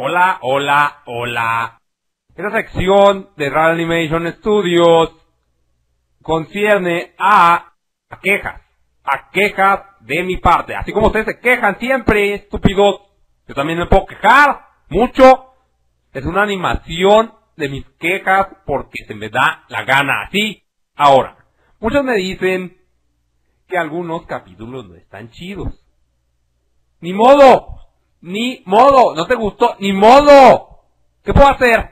Hola, hola, hola. Esta sección de Rad Animation Studios concierne a, a quejas. A quejas de mi parte. Así como ustedes se quejan siempre, estúpidos. Yo también me puedo quejar. Mucho. Es una animación de mis quejas porque se me da la gana así. Ahora, muchos me dicen que algunos capítulos no están chidos. Ni modo. Ni modo. ¿No te gustó? Ni modo. ¿Qué puedo hacer?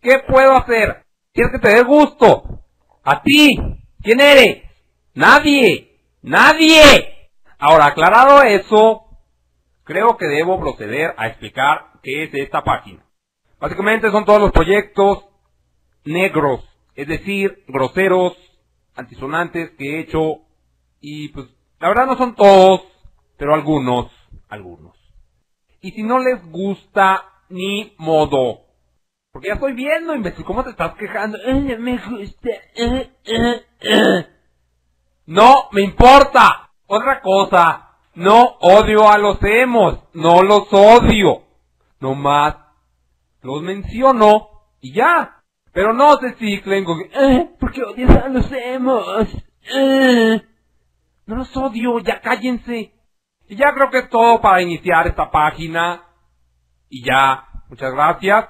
¿Qué puedo hacer? ¿Quieres que te dé gusto? A ti. ¿Quién eres? Nadie. Nadie. Ahora, aclarado eso, creo que debo proceder a explicar qué es esta página. Básicamente son todos los proyectos negros, es decir, groseros, antisonantes que he hecho y pues la verdad no son todos, pero algunos, algunos. Y si no les gusta, ni modo. Porque ya estoy viendo, imbécil, ¿cómo te estás quejando? Ay, me gusta. eh, eh, eh. No me importa. Otra cosa, no odio a los emos, no los odio. No más los menciono y ya. Pero no se ciclen con que, "Eh, ¿por qué odias a los emos? Eh". No los odio, ya cállense. Y ya creo que es todo para iniciar esta página. Y ya, muchas gracias.